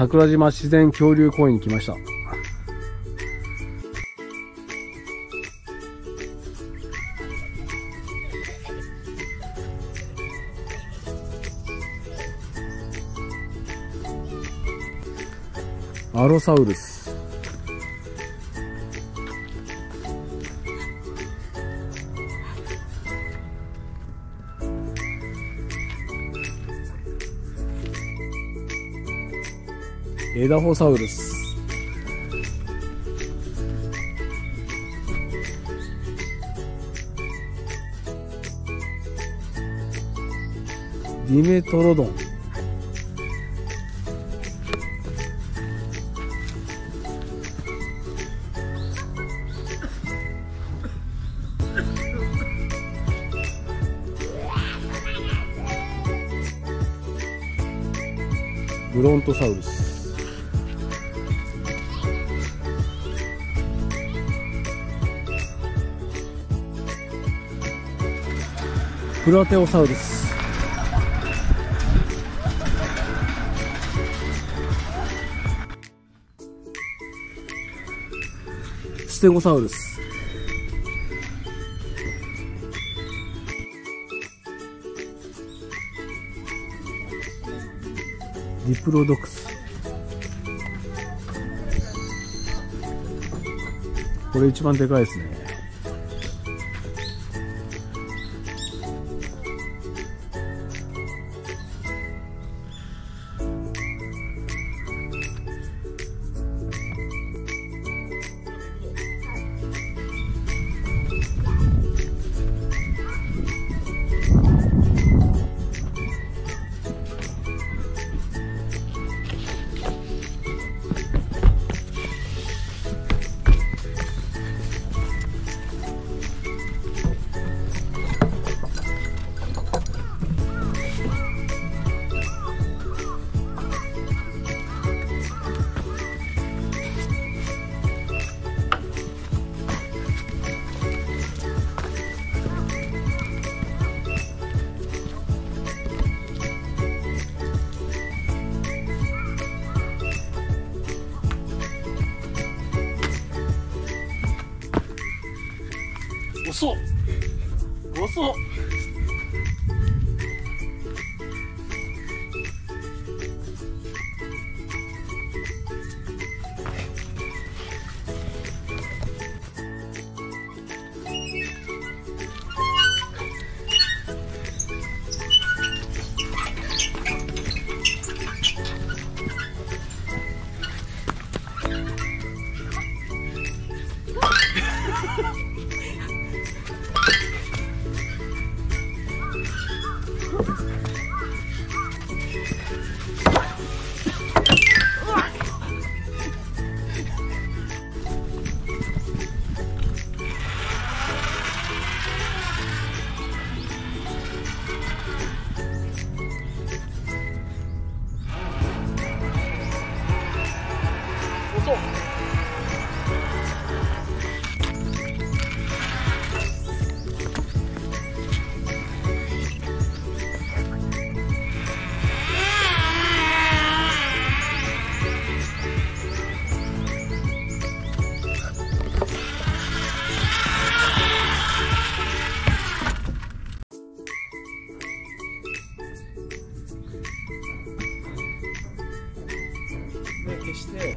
桜島自然恐竜公園に来ました。アロサウルス。エダホサウルス。ディメトロドン。ブロントサウルス。プラテオサウルス。ステゴサウルス。ディプロドクス。これ一番でかいですね。遅っ遅っして